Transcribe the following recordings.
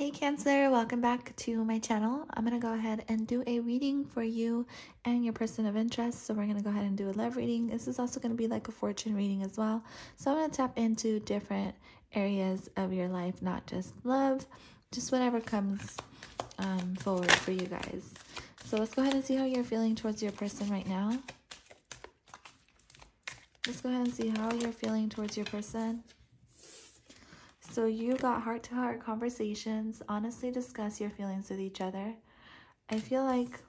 Hey Cancer, welcome back to my channel. I'm going to go ahead and do a reading for you and your person of interest. So we're going to go ahead and do a love reading. This is also going to be like a fortune reading as well. So I'm going to tap into different areas of your life, not just love, just whatever comes um, forward for you guys. So let's go ahead and see how you're feeling towards your person right now. Let's go ahead and see how you're feeling towards your person. So you got heart-to-heart -heart conversations, honestly discuss your feelings with each other. I feel like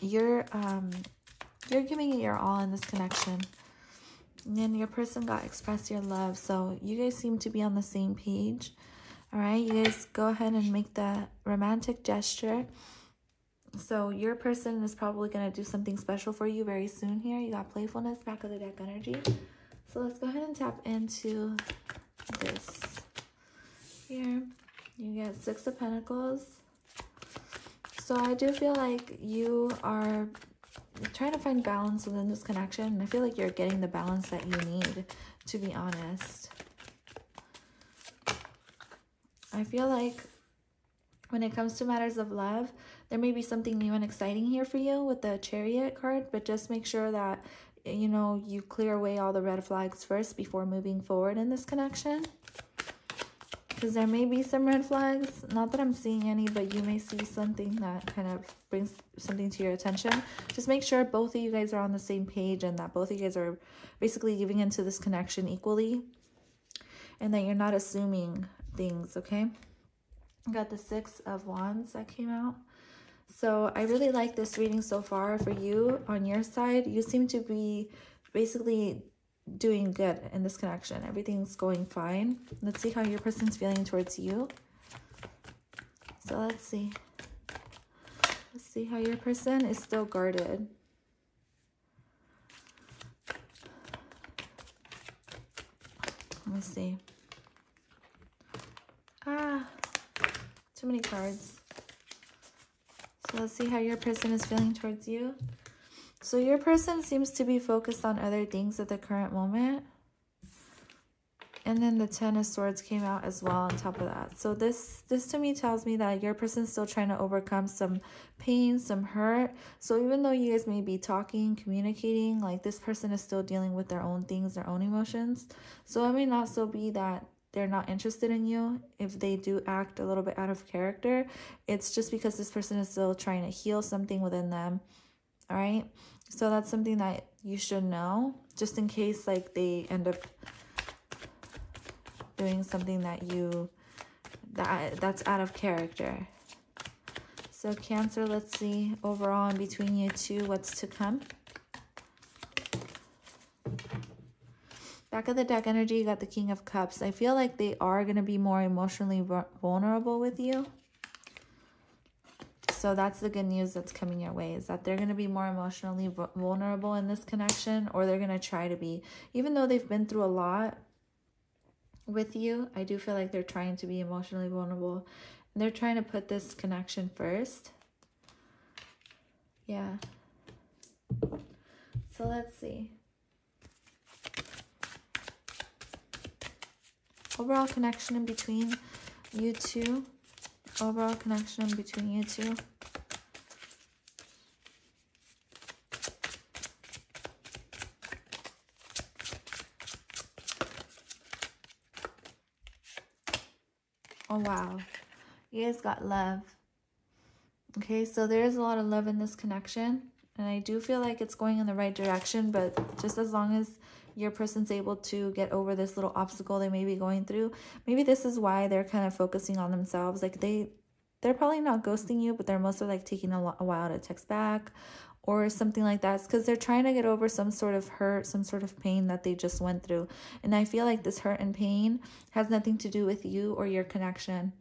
you're um you're giving it your all in this connection. And your person got express your love. So you guys seem to be on the same page. All right, you guys go ahead and make the romantic gesture. So your person is probably going to do something special for you very soon here. You got playfulness, back of the deck energy. So let's go ahead and tap into this here. You get Six of Pentacles. So I do feel like you are trying to find balance within this connection. And I feel like you're getting the balance that you need, to be honest. I feel like when it comes to matters of love, there may be something new and exciting here for you with the chariot card, but just make sure that you know, you clear away all the red flags first before moving forward in this connection. Because there may be some red flags. Not that I'm seeing any, but you may see something that kind of brings something to your attention. Just make sure both of you guys are on the same page and that both of you guys are basically giving into this connection equally. And that you're not assuming things, okay? I got the Six of Wands that came out. So I really like this reading so far for you on your side. You seem to be basically doing good in this connection. Everything's going fine. Let's see how your person's feeling towards you. So let's see. Let's see how your person is still guarded. Let me see. Ah, too many cards. Let's see how your person is feeling towards you. So your person seems to be focused on other things at the current moment. And then the Ten of Swords came out as well on top of that. So this, this to me tells me that your person's still trying to overcome some pain, some hurt. So even though you guys may be talking, communicating, like this person is still dealing with their own things, their own emotions. So it may not so be that they're not interested in you, if they do act a little bit out of character, it's just because this person is still trying to heal something within them. All right. So that's something that you should know just in case like they end up doing something that you that that's out of character. So Cancer, let's see overall in between you two what's to come. Back of the deck energy, you got the King of Cups. I feel like they are going to be more emotionally vulnerable with you. So that's the good news that's coming your way is that they're going to be more emotionally vulnerable in this connection or they're going to try to be. Even though they've been through a lot with you, I do feel like they're trying to be emotionally vulnerable. And they're trying to put this connection first. Yeah. So let's see. Overall connection in between you two. Overall connection in between you two. Oh wow. You guys got love. Okay so there's a lot of love in this connection and I do feel like it's going in the right direction but just as long as your person's able to get over this little obstacle they may be going through. Maybe this is why they're kind of focusing on themselves. Like they, they're probably not ghosting you, but they're mostly like taking a, a while to text back or something like that. Because they're trying to get over some sort of hurt, some sort of pain that they just went through. And I feel like this hurt and pain has nothing to do with you or your connection.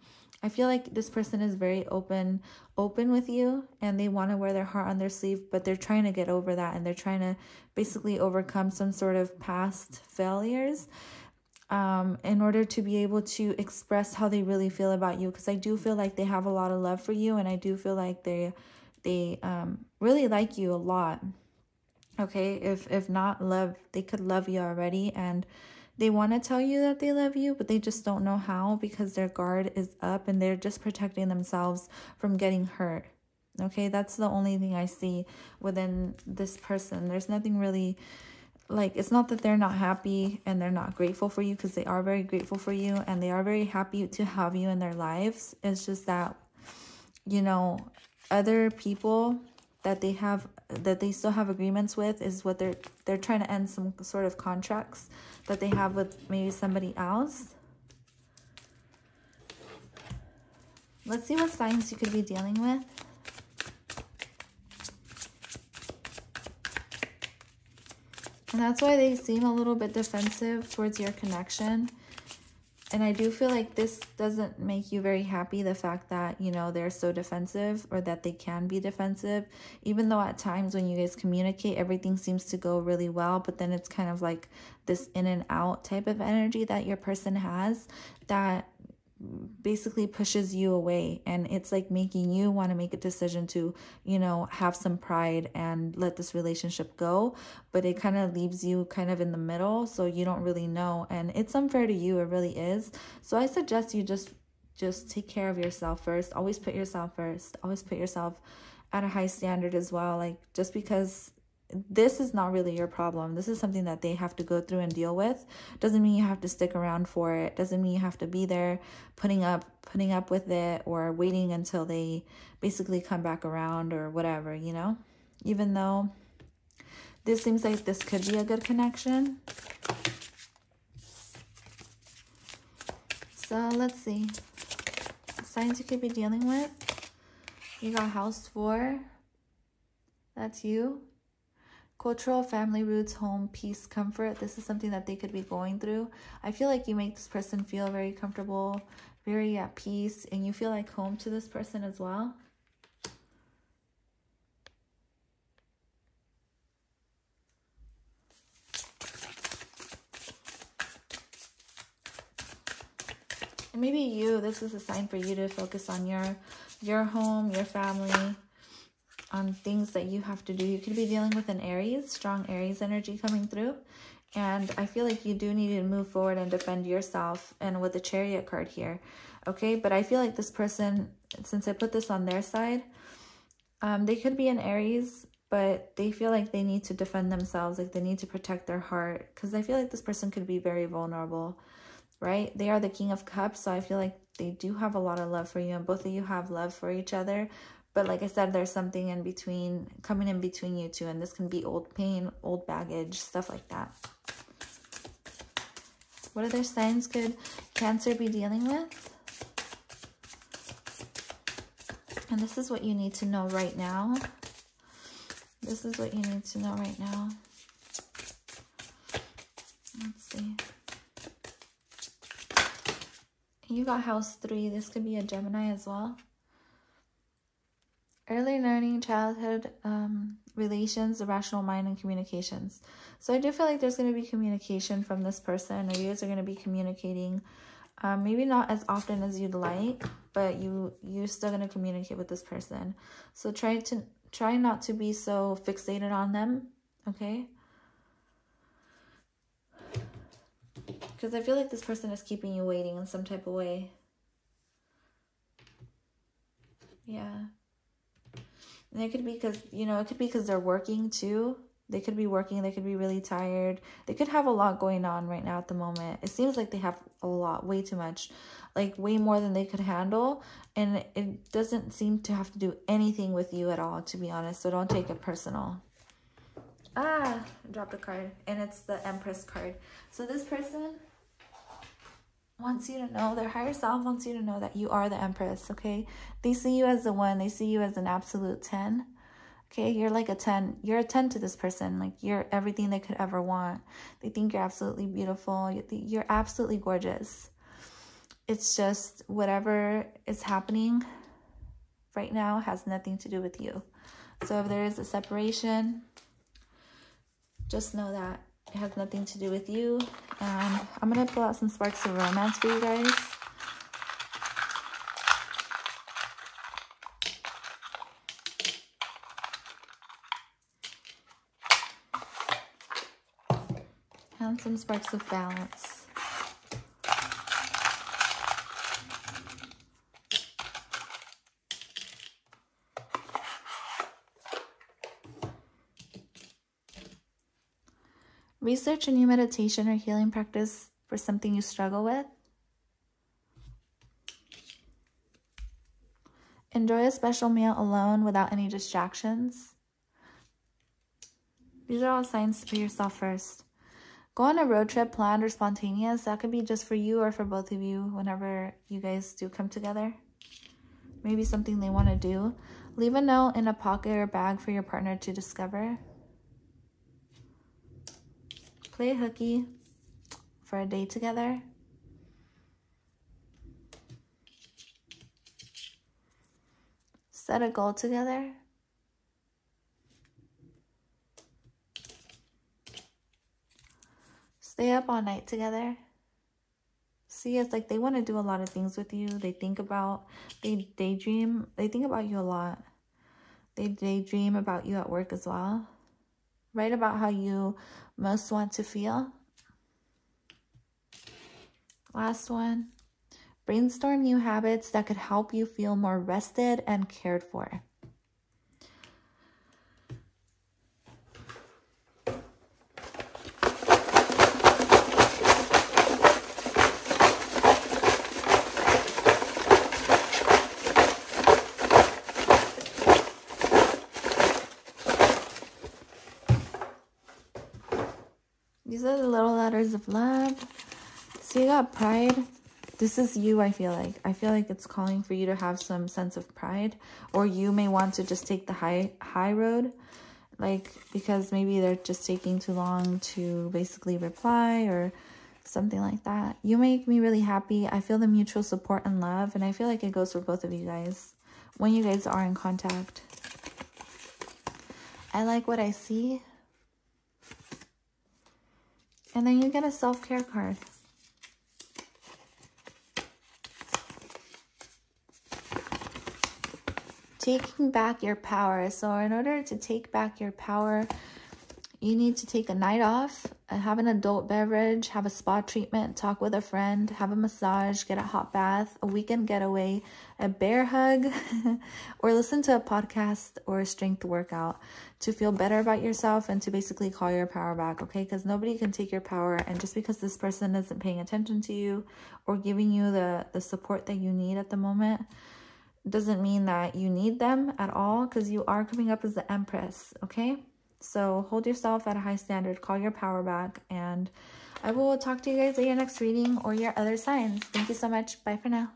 I feel like this person is very open open with you and they want to wear their heart on their sleeve, but they're trying to get over that and they're trying to basically overcome some sort of past failures um, in order to be able to express how they really feel about you. Because I do feel like they have a lot of love for you and I do feel like they they um, really like you a lot. Okay, if if not love, they could love you already and they want to tell you that they love you, but they just don't know how because their guard is up and they're just protecting themselves from getting hurt. Okay, that's the only thing I see within this person. There's nothing really like it's not that they're not happy and they're not grateful for you because they are very grateful for you and they are very happy to have you in their lives. It's just that you know, other people that they have that they still have agreements with is what they're they're trying to end some sort of contracts that they have with maybe somebody else. Let's see what signs you could be dealing with. And that's why they seem a little bit defensive towards your connection and I do feel like this doesn't make you very happy, the fact that, you know, they're so defensive or that they can be defensive, even though at times when you guys communicate, everything seems to go really well, but then it's kind of like this in and out type of energy that your person has that basically pushes you away. And it's like making you want to make a decision to you know have some pride and let this relationship go. But it kind of leaves you kind of in the middle so you don't really know. And it's unfair to you it really is. So i suggest you just just take care of yourself first. Always put yourself first. Always put yourself at a high standard as well. Like just because this is not really your problem. This is something that they have to go through and deal with. Doesn't mean you have to stick around for it. Doesn't mean you have to be there putting up putting up with it or waiting until they basically come back around or whatever, you know? Even though this seems like this could be a good connection. So let's see. Signs you could be dealing with. You got house four. That's you cultural family roots home peace comfort this is something that they could be going through. I feel like you make this person feel very comfortable very at peace and you feel like home to this person as well. Maybe you this is a sign for you to focus on your your home your family on things that you have to do. You could be dealing with an Aries, strong Aries energy coming through. And I feel like you do need to move forward and defend yourself. And with the chariot card here. Okay, but I feel like this person, since I put this on their side, um, they could be an Aries, but they feel like they need to defend themselves. Like they need to protect their heart. Because I feel like this person could be very vulnerable, right? They are the King of Cups. So I feel like they do have a lot of love for you. And both of you have love for each other but like I said, there's something in between, coming in between you two. And this can be old pain, old baggage, stuff like that. What other signs could Cancer be dealing with? And this is what you need to know right now. This is what you need to know right now. Let's see. You got house three. This could be a Gemini as well early learning, childhood um, relations, the rational mind, and communications. So I do feel like there's going to be communication from this person, or you guys are going to be communicating. Um, maybe not as often as you'd like, but you you're still going to communicate with this person. So try to try not to be so fixated on them, okay? Because I feel like this person is keeping you waiting in some type of way. Yeah. And it could be because, you know, it could be because they're working too. They could be working. They could be really tired. They could have a lot going on right now at the moment. It seems like they have a lot, way too much, like way more than they could handle. And it doesn't seem to have to do anything with you at all, to be honest. So don't take it personal. Ah, dropped a card. And it's the Empress card. So this person wants you to know, their higher self wants you to know that you are the Empress, okay? They see you as the one, they see you as an absolute 10. Okay, you're like a 10. You're a 10 to this person. Like, you're everything they could ever want. They think you're absolutely beautiful. You're absolutely gorgeous. It's just whatever is happening right now has nothing to do with you. So if there is a separation, just know that it has nothing to do with you. And I'm going to pull out some sparks of romance for you guys. And some sparks of balance. Research a new meditation or healing practice for something you struggle with. Enjoy a special meal alone without any distractions. These are all signs to put yourself first. Go on a road trip planned or spontaneous. That could be just for you or for both of you whenever you guys do come together. Maybe something they want to do. Leave a note in a pocket or bag for your partner to discover. Play hooky for a day together. Set a goal together. Stay up all night together. See, it's like they want to do a lot of things with you. They think about, they daydream, they think about you a lot. They daydream about you at work as well. Write about how you most want to feel. Last one. Brainstorm new habits that could help you feel more rested and cared for. These are the little letters of love. So you got pride. This is you, I feel like. I feel like it's calling for you to have some sense of pride. Or you may want to just take the high high road. Like, because maybe they're just taking too long to basically reply or something like that. You make me really happy. I feel the mutual support and love. And I feel like it goes for both of you guys when you guys are in contact. I like what I see. And then you get a self-care card. Taking back your power. So in order to take back your power, you need to take a night off, have an adult beverage, have a spa treatment, talk with a friend, have a massage, get a hot bath, a weekend getaway, a bear hug, or listen to a podcast or a strength workout to feel better about yourself and to basically call your power back, okay? Because nobody can take your power. And just because this person isn't paying attention to you or giving you the, the support that you need at the moment, doesn't mean that you need them at all because you are coming up as the empress, okay? So hold yourself at a high standard, call your power back, and I will talk to you guys at your next reading or your other signs. Thank you so much. Bye for now.